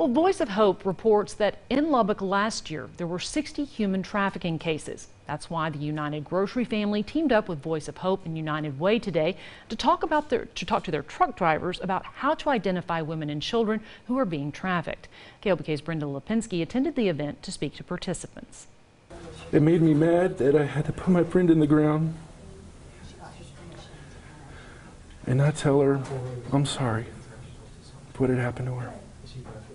Well, Voice of Hope reports that in Lubbock last year, there were 60 human trafficking cases. That's why the United Grocery family teamed up with Voice of Hope and United Way today to talk about their, to talk to their truck drivers about how to identify women and children who are being trafficked. KLBK's Brenda Lipinski attended the event to speak to participants. It made me mad that I had to put my friend in the ground and not tell her I'm sorry for what had happened to her.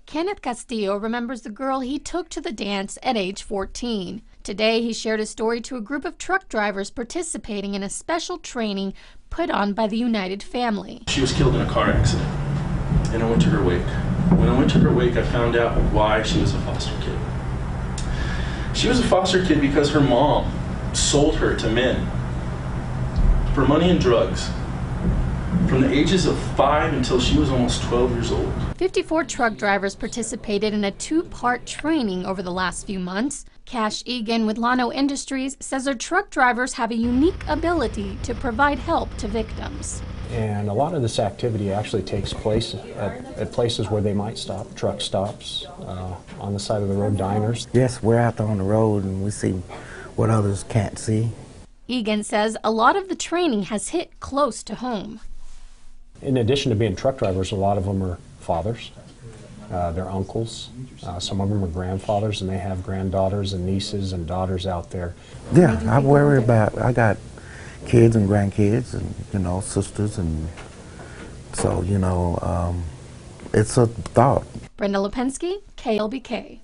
Kenneth Castillo remembers the girl he took to the dance at age 14. Today, he shared his story to a group of truck drivers participating in a special training put on by the United family. She was killed in a car accident, and I went to her wake. When I went to her wake, I found out why she was a foster kid. She was a foster kid because her mom sold her to men for money and drugs from the ages of five until she was almost 12 years old. 54 truck drivers participated in a two part training over the last few months. Cash Egan with Llano Industries says their truck drivers have a unique ability to provide help to victims. And a lot of this activity actually takes place at, at places where they might stop, truck stops, uh, on the side of the road diners. Yes, we're out there on the road and we see what others can't see. Egan says a lot of the training has hit close to home. In addition to being truck drivers, a lot of them are fathers. Uh, they're uncles. Uh, some of them are grandfathers, and they have granddaughters and nieces and daughters out there. Yeah, I worry about. I got kids and grandkids, and you know, sisters, and so you know, um, it's a thought. Brenda Lipinski, KLBK.